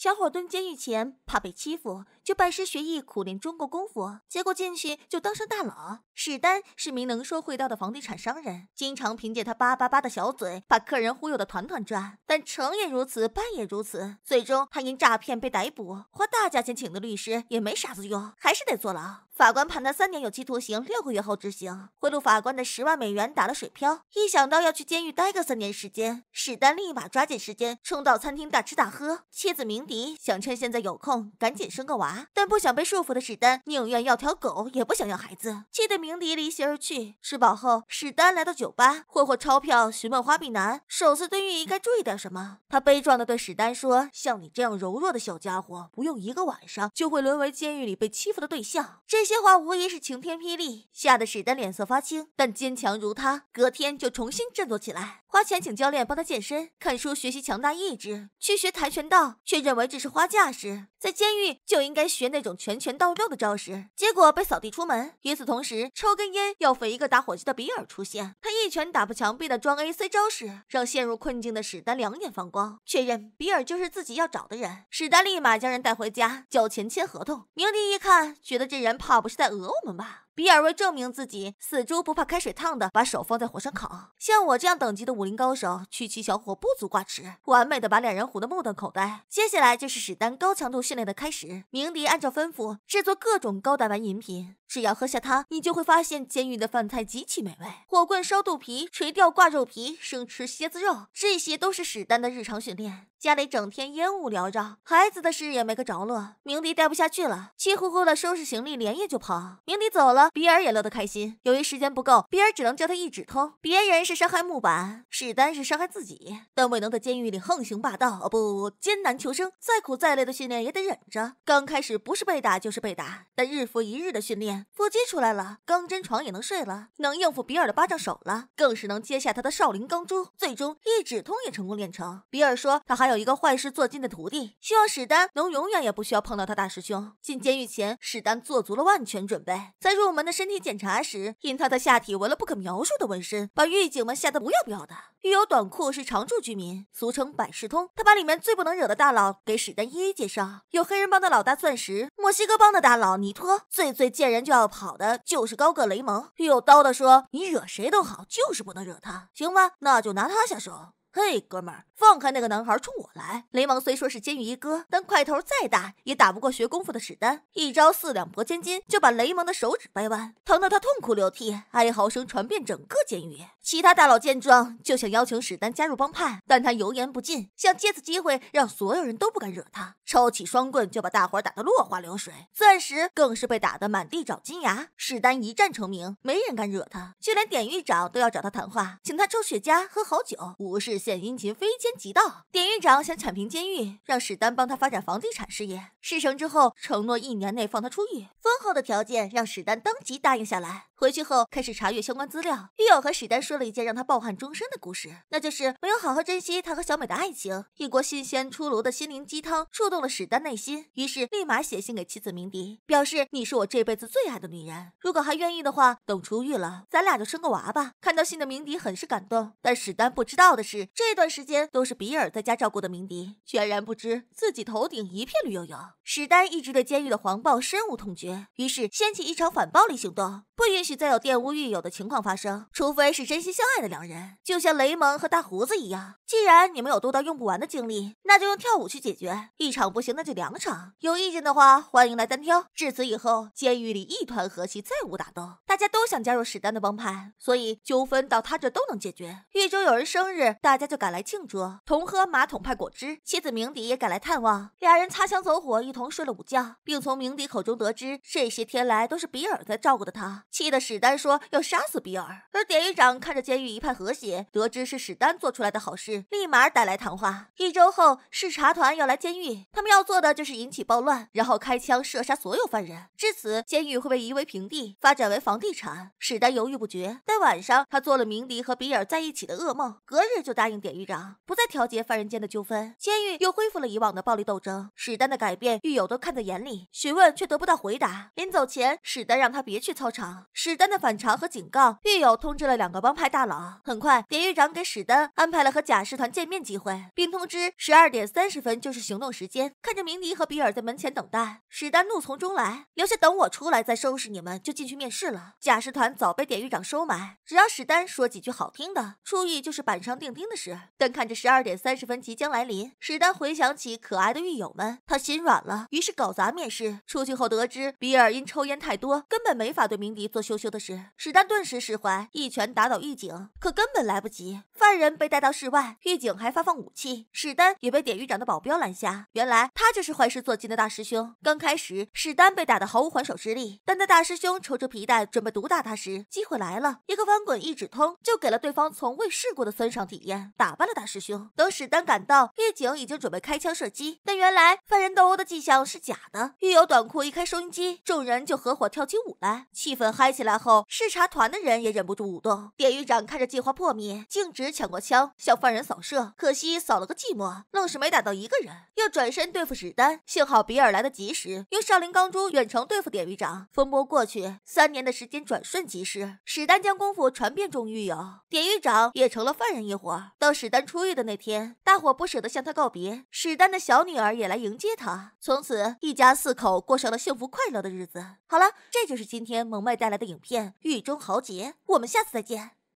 小伙蹲监狱前怕被欺负，就拜师学艺，苦练中国功夫。结果进去就当上大佬。史丹是名能说会道的房地产商人，经常凭借他叭叭叭的小嘴，把客人忽悠的团团转。但成也如此，败也如此。最终他因诈骗被逮捕，花大价钱请的律师也没啥子用，还是得坐牢。法官判他三年有期徒刑，六个月后执行。贿赂法官的十万美元打了水漂。一想到要去监狱待个三年时间，史丹立马抓紧时间冲到餐厅大吃大喝。妻子鸣笛想趁现在有空赶紧生个娃，但不想被束缚的史丹宁愿要条狗也不想要孩子，气得鸣笛离席而去。吃饱后，史丹来到酒吧，霍霍钞票，询问花臂男首次蹲狱应该注意点什么。他悲壮地对史丹说：“像你这样柔弱的小家伙，不用一个晚上就会沦为监狱里被欺负的对象。”这。些话无疑是晴天霹雳，吓得史丹脸色发青。但坚强如他，隔天就重新振作起来，花钱请教练帮他健身，看书学习强大意志，去学跆拳道，却认为这是花架势，在监狱就应该学那种拳拳到肉的招式，结果被扫地出门。与此同时，抽根烟要肥一个打火机的比尔出现，他一拳打破墙壁的装 AC 招式，让陷入困境的史丹两眼放光，确认比尔就是自己要找的人。史丹立马将人带回家，交钱签合同。明帝一看，觉得这人怕。不是在讹我们吧？比尔为证明自己死猪不怕开水烫的，把手放在火上烤。像我这样等级的武林高手，区区小火不足挂齿，完美的把两人唬得目瞪口呆。接下来就是史丹高强度训练的开始。鸣笛按照吩咐制作各种高蛋白饮品，只要喝下它，你就会发现监狱的饭菜极其美味。火棍烧肚皮，垂钓挂肉皮，生吃蝎子肉，这些都是史丹的日常训练。家里整天烟雾缭绕，孩子的事也没个着落。明迪待不下去了，气呼呼的收拾行李，连夜就跑。明迪走了。比尔也乐得开心。由于时间不够，比尔只能教他一指通。别人是伤害木板，史丹是伤害自己。但未能在监狱里横行霸道，哦不，艰难求生，再苦再累的训练也得忍着。刚开始不是被打就是被打，但日复一日的训练，腹肌出来了，钢针床也能睡了，能应付比尔的巴掌手了，更是能接下他的少林钢珠。最终一指通也成功练成。比尔说他还有一个坏事做尽的徒弟，希望史丹能永远也不需要碰到他大师兄。进监狱前，史丹做足了万全准备，在入门。的身体检查时，因他的下体纹了不可描述的纹身，把狱警们吓得不要不要的。狱友短裤是常住居民，俗称百事通。他把里面最不能惹的大佬给史丹一一介绍，有黑人帮的老大钻石，墨西哥帮的大佬尼托，最最见人就要跑的就是高个雷蒙。狱友叨叨说：“你惹谁都好，就是不能惹他，行吧？那就拿他下手。”嘿，哥们儿，放开那个男孩，冲我来！雷蒙虽说是监狱一哥，但块头再大也打不过学功夫的史丹。一招四两拨千斤，就把雷蒙的手指掰弯，疼得他痛哭流涕，哀嚎声传遍整个监狱。其他大佬见状，就想邀请史丹加入帮派，但他油盐不进，想借此机会让所有人都不敢惹他。抄起双棍就把大伙打得落花流水，钻石更是被打得满地找金牙。史丹一战成名，没人敢惹他，就连典狱长都要找他谈话，请他抽雪茄、喝好酒，无事。献殷勤，非奸即盗。典狱长想铲平监狱，让史丹帮他发展房地产事业。事成之后，承诺一年内放他出狱。丰厚的条件让史丹当即答应下来。回去后，开始查阅相关资料。狱友和史丹说了一件让他抱憾终身的故事，那就是没有好好珍惜他和小美的爱情。一锅新鲜出炉的心灵鸡汤触动了史丹内心，于是立马写信给妻子鸣笛，表示你是我这辈子最爱的女人。如果还愿意的话，等出狱了，咱俩就生个娃吧。看到信的鸣笛很是感动，但史丹不知道的是。这段时间都是比尔在家照顾的，鸣笛全然不知自己头顶一片绿油油。史丹一直对监狱的黄暴深恶痛绝，于是掀起一场反暴力行动，不允许再有玷污狱友的情况发生，除非是真心相爱的两人，就像雷蒙和大胡子一样。既然你们有多到用不完的精力，那就用跳舞去解决。一场不行，那就两场。有意见的话，欢迎来单挑。至此以后，监狱里一团和气，再无打斗，大家都想加入史丹的帮派，所以纠纷到他这都能解决。狱中有人生日，大家就赶来庆祝，同喝马桶派果汁。妻子鸣笛也赶来探望，俩人擦枪走火，一同睡了午觉，并从鸣笛口中得知，这些天来都是比尔在照顾的他，气得史丹说要杀死比尔。而典狱长看着监狱一派和谐，得知是史丹做出来的好事，立马带来谈话。一周后，视察团要来监狱，他们要做的就是引起暴乱，然后开枪射杀所有犯人。至此，监狱会被夷为平地，发展为房地产。史丹犹豫不决，但晚上他做了鸣笛和比尔在一起的噩梦，隔日就答应。应典狱长，不再调节犯人间的纠纷，监狱又恢复了以往的暴力斗争。史丹的改变，狱友都看在眼里，询问却得不到回答。临走前，史丹让他别去操场。史丹的反常和警告，狱友通知了两个帮派大佬。很快，典狱长给史丹安排了和贾氏团见面机会，并通知十二点三十分就是行动时间。看着鸣笛和比尔在门前等待，史丹怒从中来，留下等我出来再收拾你们，就进去面试了。贾氏团早被典狱长收买，只要史丹说几句好听的，出狱就是板上钉钉的事。但看着十二点三十分即将来临，史丹回想起可爱的狱友们，他心软了，于是搞砸面试。出去后得知比尔因抽烟太多，根本没法对鸣笛做羞羞的事，史丹顿时释怀，一拳打倒狱警，可根本来不及。犯人被带到室外，狱警还发放武器，史丹也被典狱长的保镖拦下。原来他就是坏事做尽的大师兄。刚开始，史丹被打得毫无还手之力，但在大师兄抽出皮带准备毒打他时，机会来了，一个翻滚一指通，就给了对方从未试过的酸爽体验，打败了大师兄。等史丹赶到，狱警已经准备开枪射击，但原来犯人斗殴的迹象是假的。狱友短裤一开收音机，众人就合伙跳起舞来，气氛嗨起来后，视察团的人也忍不住舞动。典狱长看着计划破灭，径直抢过枪向犯人扫射，可惜扫了个寂寞，愣是没打到一个人。又转身对付史丹，幸好比尔来得及时，用少林钢珠远程对付典狱长。风波过去，三年的时间转瞬即逝，史丹将功夫传遍众狱友，典狱长也成了犯人一伙。到史丹出狱的那天，大伙不舍得向他告别，史丹的小女儿也来迎接他，从此一家四口过上了幸福快乐的日子。好了，这就是今天萌妹带来的影片《狱中豪杰》，我们下次再见。